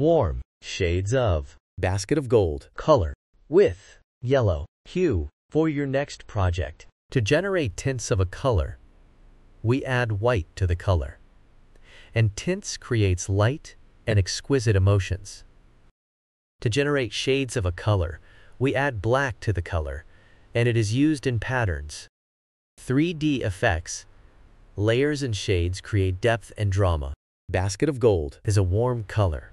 warm shades of basket of gold, color with yellow hue for your next project. To generate tints of a color, we add white to the color. And tints creates light and exquisite emotions. To generate shades of a color, we add black to the color, and it is used in patterns. 3D effects, layers and shades create depth and drama. Basket of gold is a warm color,